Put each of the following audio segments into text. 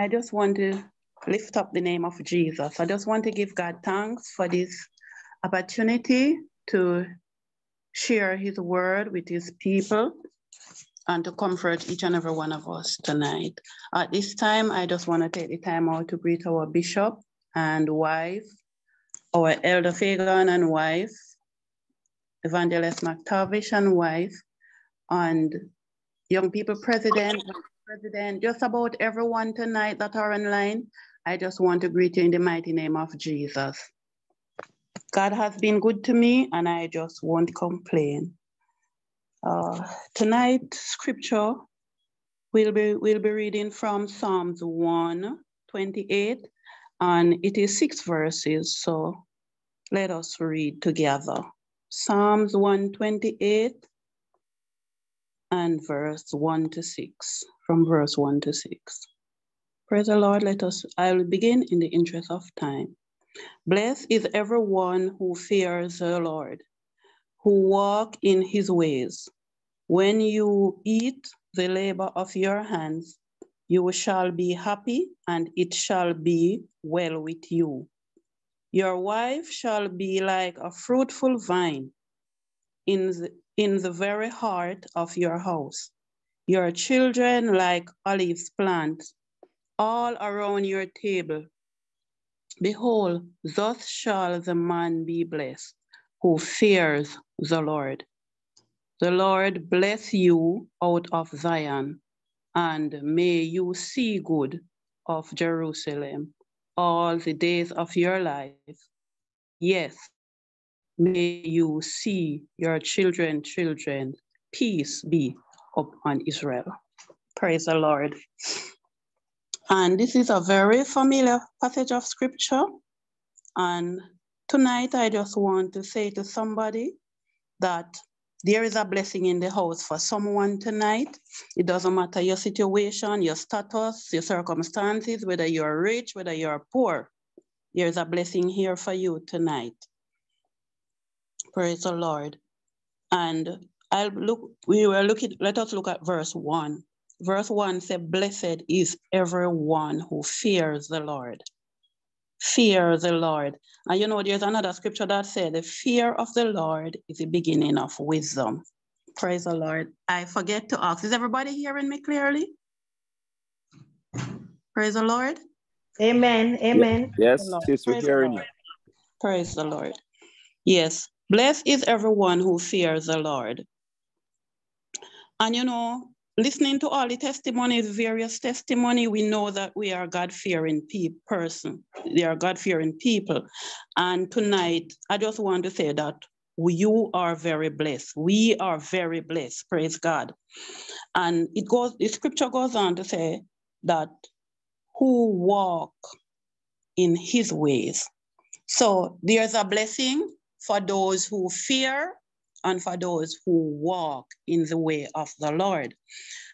I just want to lift up the name of Jesus. I just want to give God thanks for this opportunity to share his word with his people and to comfort each and every one of us tonight. At this time, I just want to take the time out to greet our bishop and wife, our elder Fagan and wife, Evangelist McTavish and wife, and young people president, president, just about everyone tonight that are online. I just want to greet you in the mighty name of Jesus. God has been good to me and I just won't complain. Uh, tonight, scripture, we'll be, we'll be reading from Psalms 1, 28, and it is six verses, so let us read together. Psalms 128 and verse 1 to 6, from verse 1 to 6. Praise the Lord, let us, I will begin in the interest of time. Blessed is everyone who fears the Lord, who walk in his ways. When you eat the labor of your hands, you shall be happy and it shall be well with you. Your wife shall be like a fruitful vine in the, in the very heart of your house. Your children like olive plants all around your table. Behold, thus shall the man be blessed who fears the Lord. The Lord bless you out of Zion, and may you see good of Jerusalem all the days of your life. Yes, may you see your children, children. Peace be upon Israel. Praise the Lord. And this is a very familiar passage of scripture. And tonight I just want to say to somebody that there is a blessing in the house for someone tonight. It doesn't matter your situation, your status, your circumstances, whether you're rich, whether you're poor. There's a blessing here for you tonight. Praise the Lord. And I'll look, we were looking, let us look at verse one. Verse one says, Blessed is everyone who fears the Lord fear the Lord. And you know, there's another scripture that said, the fear of the Lord is the beginning of wisdom. Praise the Lord. I forget to ask, is everybody hearing me clearly? Praise the Lord. Amen. Amen. Yes, yes we're hearing you. Praise the Lord. Yes. Blessed is everyone who fears the Lord. And you know, listening to all the testimonies, various testimony, we know that we are God-fearing pe- person. They are God-fearing people. And tonight, I just want to say that you are very blessed. We are very blessed. Praise God. And it goes, the scripture goes on to say that who walk in his ways. So there's a blessing for those who fear and for those who walk in the way of the Lord.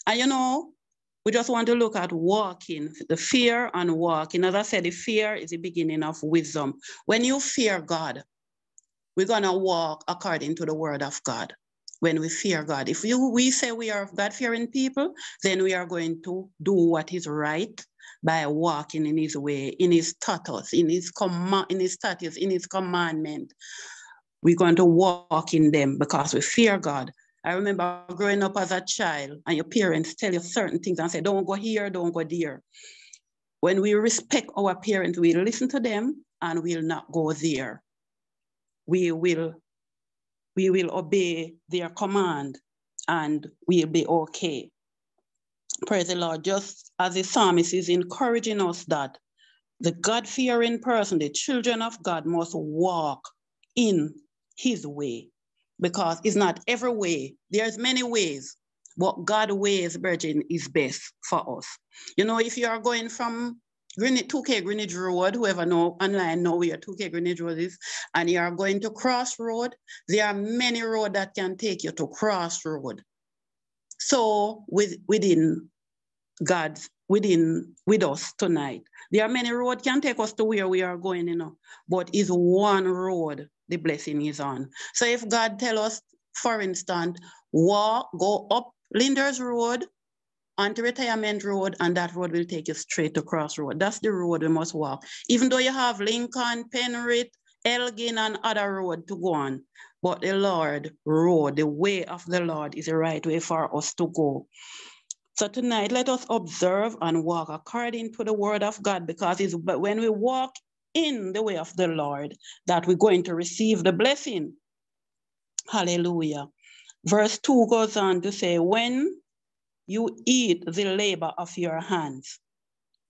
And you know, we just want to look at walking, the fear and walking. As I said, the fear is the beginning of wisdom. When you fear God, we're gonna walk according to the word of God. When we fear God, if you, we say we are God-fearing people, then we are going to do what is right by walking in His way, in His status, in His command, in His status, in His commandment. We're going to walk in them because we fear God. I remember growing up as a child and your parents tell you certain things and say, don't go here, don't go there. When we respect our parents, we listen to them and we'll not go there. We will, we will obey their command and we'll be okay. Praise the Lord. Just as the psalmist is encouraging us that the God-fearing person, the children of God must walk in his way because it's not every way. There's many ways, but God ways, Virgin, is best for us. You know, if you are going from Greenwich, 2K Greenwich Road, whoever know online know where 2K Greenwich Road is, and you are going to Cross Road, there are many roads that can take you to Cross Road. So with, within God's within with us tonight. There are many roads can take us to where we are going, you know, but is one road the blessing is on. So if God tell us, for instance, walk, go up Linders Road onto retirement road, and that road will take you straight to crossroad. That's the road we must walk. Even though you have Lincoln, Penrith, Elgin, and other road to go on, but the Lord road, the way of the Lord is the right way for us to go. So tonight, let us observe and walk according to the word of God, because it's but when we walk in the way of the Lord that we're going to receive the blessing. Hallelujah. Verse 2 goes on to say, When you eat the labor of your hands,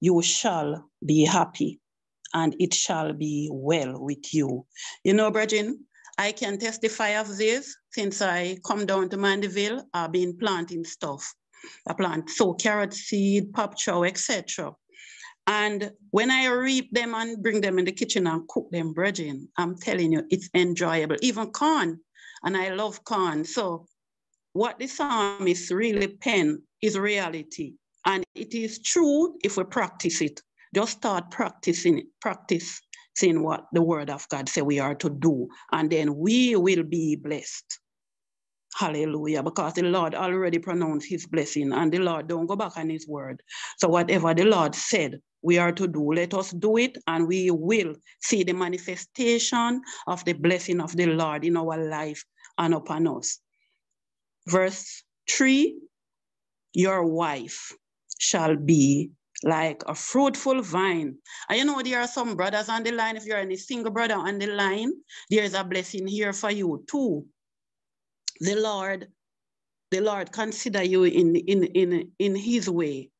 you shall be happy and it shall be well with you. You know, Brethren, I can testify of this since I come down to Mandeville. I've been planting stuff. I plant so carrot seed, pop chow, etc. And when I reap them and bring them in the kitchen and cook them, brethren, I'm telling you, it's enjoyable. Even corn, and I love corn. So what the psalmist really pen is reality. And it is true if we practice it. Just start practicing it, practicing what the word of God say we are to do. And then we will be blessed. Hallelujah. Because the Lord already pronounced his blessing and the Lord don't go back on his word. So whatever the Lord said we are to do, let us do it and we will see the manifestation of the blessing of the Lord in our life and upon us. Verse 3 Your wife shall be like a fruitful vine. And you know, there are some brothers on the line. If you're any single brother on the line, there's a blessing here for you too. The Lord, the Lord consider you in, in, in, in his way.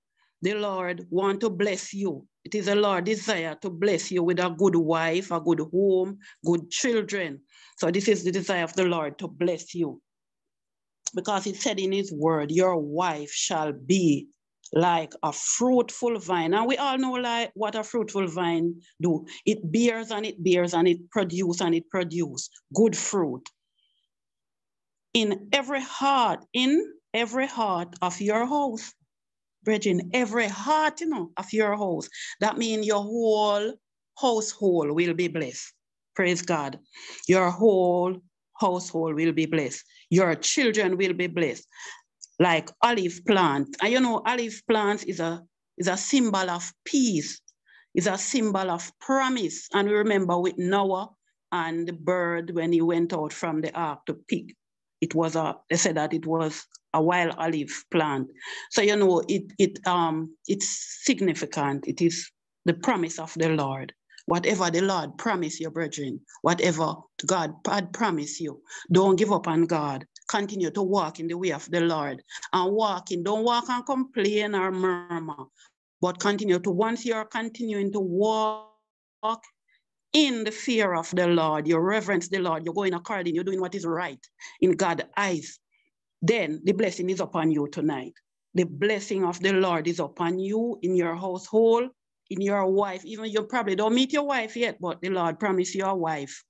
The Lord want to bless you. It is the Lord desire to bless you with a good wife, a good home, good children. So this is the desire of the Lord to bless you because he said in his word, your wife shall be like a fruitful vine. And we all know like what a fruitful vine do. It bears and it bears and it produce and it produce good fruit. In every heart, in every heart of your house, brethren, every heart, you know, of your house. That means your whole household will be blessed. Praise God. Your whole household will be blessed. Your children will be blessed. Like olive plant. And you know, olive plant is a, is a symbol of peace, is a symbol of promise. And we remember with Noah and the bird when he went out from the ark to pick, it was a, they said that it was a wild olive plant. So you know, it, it, um, it's significant. It is the promise of the Lord. Whatever the Lord promised your brethren, whatever God had promised you, don't give up on God. Continue to walk in the way of the Lord and walk in. Don't walk and complain or murmur, but continue to, once you're continuing to walk in the fear of the Lord, you reverence the Lord, you're going according, you're doing what is right in God's eyes, then the blessing is upon you tonight. The blessing of the Lord is upon you in your household, in your wife. Even you probably don't meet your wife yet, but the Lord promised you a wife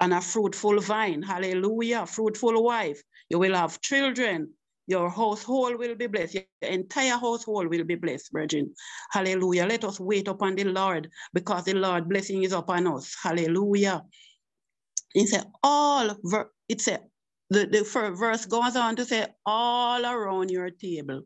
and a fruitful vine. Hallelujah. Fruitful wife. You will have children. Your household will be blessed. Your entire household will be blessed, Virgin. Hallelujah. Let us wait upon the Lord because the Lord blessing is upon us. Hallelujah. He said, all, it said, the, the verse goes on to say, all around your table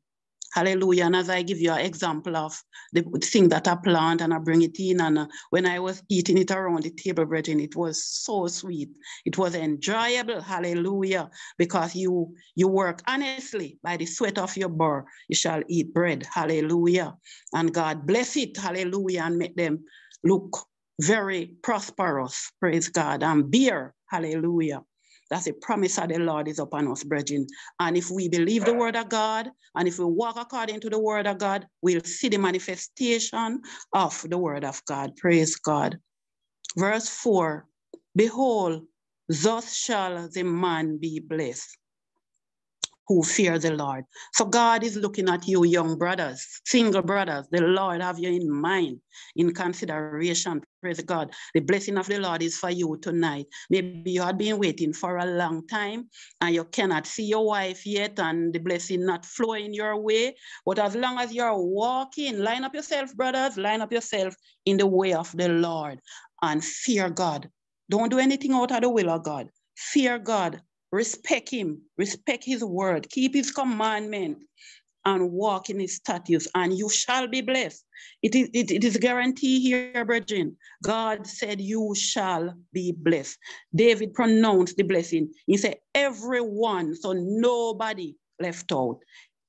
Hallelujah. And as I give you an example of the thing that I plant and I bring it in, and uh, when I was eating it around the table, brethren, it was so sweet. It was enjoyable. Hallelujah. Because you you work honestly by the sweat of your brow, you shall eat bread. Hallelujah. And God bless it. Hallelujah. And make them look very prosperous. Praise God. And beer. Hallelujah. That's a promise of the Lord is upon us, brethren. And if we believe the word of God, and if we walk according to the word of God, we'll see the manifestation of the word of God. Praise God. Verse 4 Behold, thus shall the man be blessed who fear the Lord. So God is looking at you, young brothers, single brothers. The Lord have you in mind, in consideration. Praise God. The blessing of the Lord is for you tonight. Maybe you have been waiting for a long time and you cannot see your wife yet and the blessing not flowing your way. But as long as you're walking, line up yourself, brothers, line up yourself in the way of the Lord and fear God. Don't do anything out of the will of God. Fear God respect him, respect his word, keep his commandment, and walk in his statutes, and you shall be blessed. It is, it, it is guarantee here, Virgin. God said, You shall be blessed. David pronounced the blessing. He said, Everyone, so nobody left out.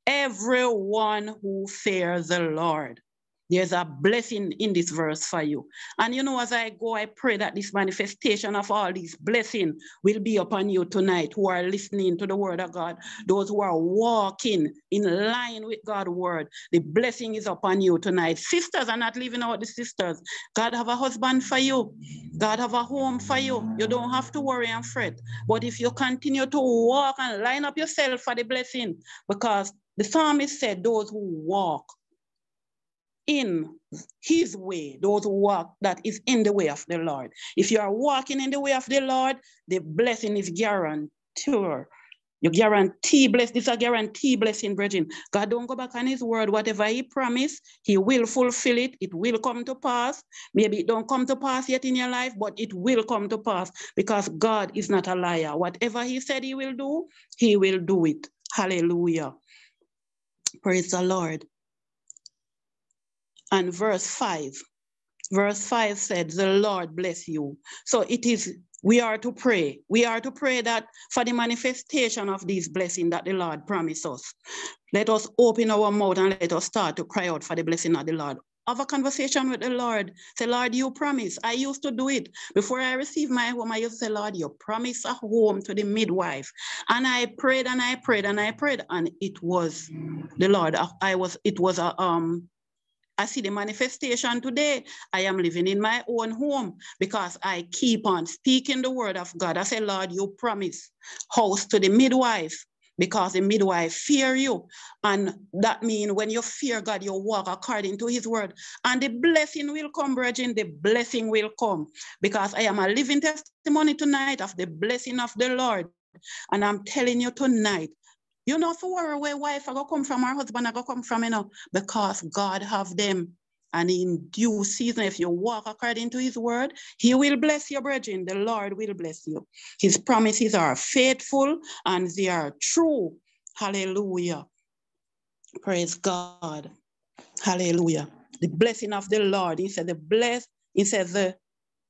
Everyone who fears the Lord there's a blessing in this verse for you. And you know, as I go, I pray that this manifestation of all these blessings will be upon you tonight who are listening to the word of God, those who are walking in line with God's word. The blessing is upon you tonight. Sisters are not leaving out the sisters. God have a husband for you. God have a home for you. You don't have to worry and fret. But if you continue to walk and line up yourself for the blessing, because the psalmist said, those who walk in his way, those walk that is in the way of the Lord. If you are walking in the way of the Lord, the blessing is guaranteed. You guarantee bless. This is a guarantee blessing, brethren. God don't go back on his word. Whatever he promised, he will fulfill it. It will come to pass. Maybe it don't come to pass yet in your life, but it will come to pass because God is not a liar. Whatever he said he will do, he will do it. Hallelujah. Praise the Lord and verse 5. Verse 5 said, The Lord bless you. So it is, we are to pray. We are to pray that for the manifestation of these blessings that the Lord promised us. Let us open our mouth and let us start to cry out for the blessing of the Lord. Have a conversation with the Lord. Say, Lord, you promise. I used to do it. Before I received my home, I used to say, Lord, you promise a home to the midwife. And I prayed and I prayed and I prayed. And it was the Lord. I was, it was a um I see the manifestation today. I am living in my own home because I keep on speaking the word of God. I say, Lord, you promise house to the midwife because the midwife fear you. And that means when you fear God, you walk according to his word. And the blessing will come, brethren, the blessing will come because I am a living testimony tonight of the blessing of the Lord. And I'm telling you tonight, you know, for worry where wife I go come from, our husband I go come from, you know, because God have them. And in due season, if you walk according to his word, he will bless your brethren. The Lord will bless you. His promises are faithful and they are true. Hallelujah. Praise God. Hallelujah. The blessing of the Lord. He said, the bless, he said, the,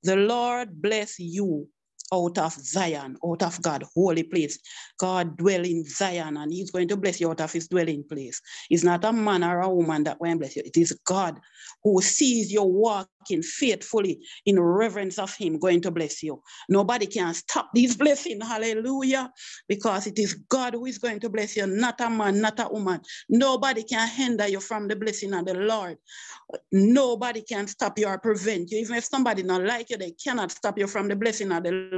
the Lord bless you out of Zion, out of God, holy place. God dwell in Zion and he's going to bless you out of his dwelling place. It's not a man or a woman that will bless you. It is God who sees you walking faithfully in reverence of him going to bless you. Nobody can stop this blessing. hallelujah, because it is God who is going to bless you, not a man, not a woman. Nobody can hinder you from the blessing of the Lord. Nobody can stop you or prevent you. Even if somebody not like you, they cannot stop you from the blessing of the Lord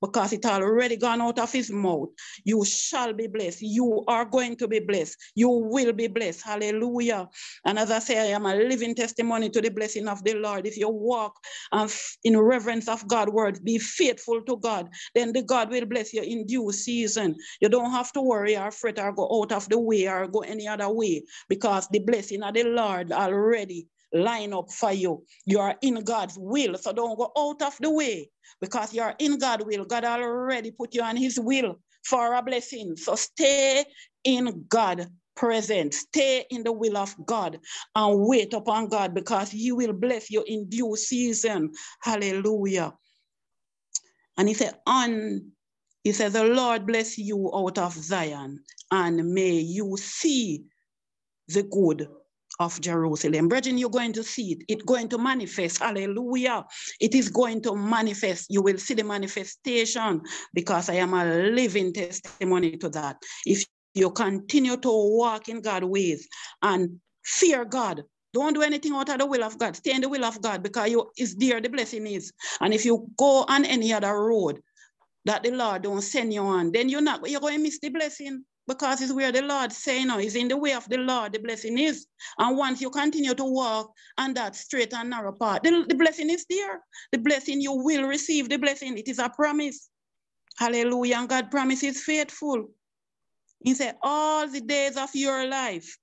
because it already gone out of his mouth. You shall be blessed. You are going to be blessed. You will be blessed. Hallelujah. And as I say, I am a living testimony to the blessing of the Lord. If you walk um, in reverence of God's word, be faithful to God, then the God will bless you in due season. You don't have to worry or fret or go out of the way or go any other way because the blessing of the Lord already line up for you. You are in God's will, so don't go out of the way because you're in God's will. God already put you on his will for a blessing. So stay in God present. Stay in the will of God and wait upon God because he will bless you in due season. Hallelujah. And he said, on he said, the Lord bless you out of Zion and may you see the good of Jerusalem. Brethren, you're going to see it. It's going to manifest. Hallelujah. It is going to manifest. You will see the manifestation because I am a living testimony to that. If you continue to walk in God's ways and fear God, don't do anything out of the will of God. Stay in the will of God because you is there the blessing is. And if you go on any other road that the Lord don't send you on, then you're not you're going to miss the blessing because it's where the Lord say no, is in the way of the Lord, the blessing is. And once you continue to walk on that straight and narrow path, the, the blessing is there. The blessing, you will receive the blessing. It is a promise. Hallelujah. And God promises faithful. He said, all the days of your life,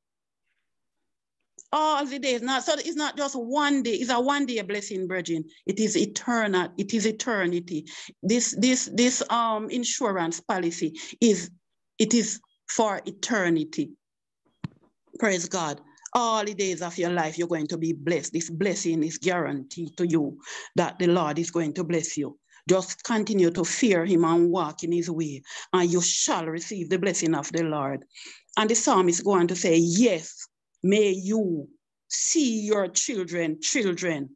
all the days. Not so it's not just one day, it's a one day blessing, brethren. It is eternal, it is eternity. This this this um insurance policy is it is for eternity. Praise God. All the days of your life, you're going to be blessed. This blessing is guaranteed to you that the Lord is going to bless you. Just continue to fear him and walk in his way, and you shall receive the blessing of the Lord. And the psalmist going to say, Yes, may you see your children, children,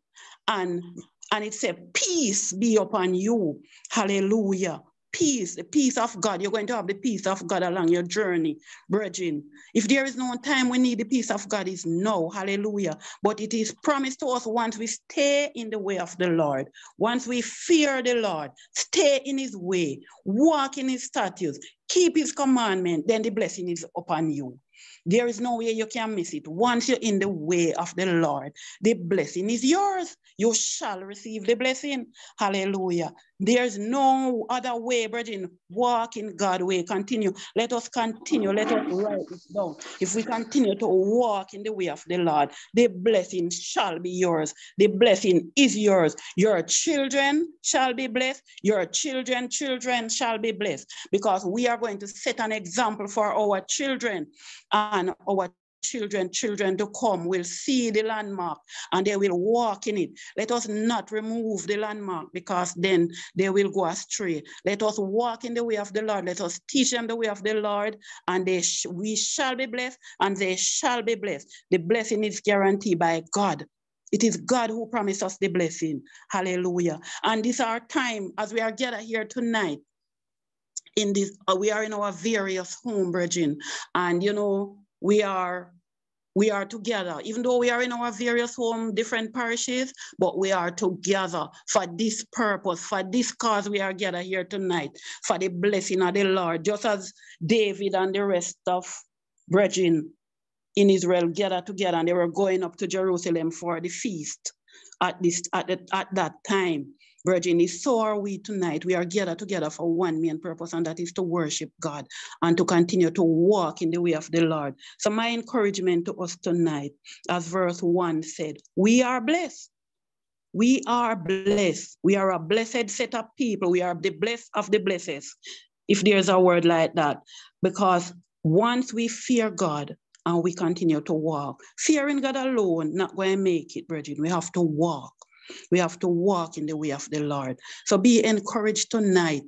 and and it said, Peace be upon you. Hallelujah peace, the peace of God. You're going to have the peace of God along your journey, brethren. If there is no time we need the peace of God, is no. Hallelujah. But it is promised to us once we stay in the way of the Lord, once we fear the Lord, stay in his way, walk in his statutes, keep his commandment, then the blessing is upon you. There is no way you can miss it. Once you're in the way of the Lord, the blessing is yours. You shall receive the blessing. Hallelujah. There's no other way, brethren. Walk in God's way. Continue. Let us continue. Let us write this down. If we continue to walk in the way of the Lord, the blessing shall be yours. The blessing is yours. Your children shall be blessed. Your children, children shall be blessed because we are going to set an example for our children and our children, children to come will see the landmark and they will walk in it. Let us not remove the landmark because then they will go astray. Let us walk in the way of the Lord. Let us teach them the way of the Lord and they sh we shall be blessed and they shall be blessed. The blessing is guaranteed by God. It is God who promised us the blessing. Hallelujah. And this our time as we are gathered here tonight in this, uh, we are in our various home, brethren. And, you know, we are we are together, even though we are in our various home, different parishes, but we are together for this purpose, for this cause we are gathered here tonight, for the blessing of the Lord, just as David and the rest of brethren in Israel gathered together and they were going up to Jerusalem for the feast at this at, the, at that time. Virgin, so are we tonight. We are gathered together for one main purpose, and that is to worship God and to continue to walk in the way of the Lord. So, my encouragement to us tonight, as verse 1 said, we are blessed. We are blessed. We are a blessed set of people. We are the blessed of the blessed, if there's a word like that. Because once we fear God, and we continue to walk. Fearing God alone, not going to make it, brethren. We have to walk. We have to walk in the way of the Lord. So be encouraged tonight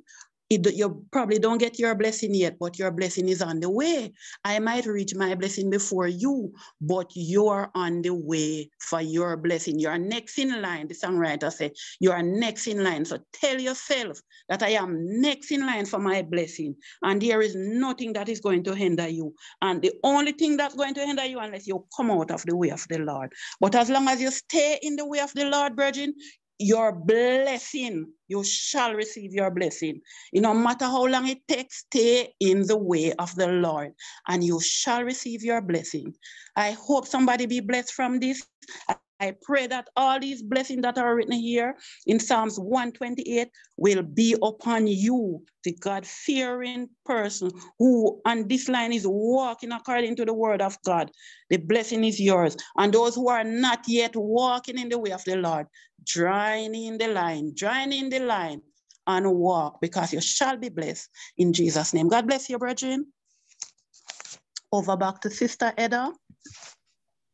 it, you probably don't get your blessing yet, but your blessing is on the way. I might reach my blessing before you, but you're on the way for your blessing. You're next in line. The songwriter said, You are next in line. So tell yourself that I am next in line for my blessing. And there is nothing that is going to hinder you. And the only thing that's going to hinder you, unless you come out of the way of the Lord. But as long as you stay in the way of the Lord, brethren, your blessing. You shall receive your blessing. You no matter how long it takes, stay in the way of the Lord and you shall receive your blessing. I hope somebody be blessed from this. I pray that all these blessings that are written here in Psalms 128 will be upon you, the God fearing person who on this line is walking according to the word of God. The blessing is yours. And those who are not yet walking in the way of the Lord, join in the line, join in the line and walk because you shall be blessed in Jesus' name. God bless you, brethren. Over back to Sister Edda.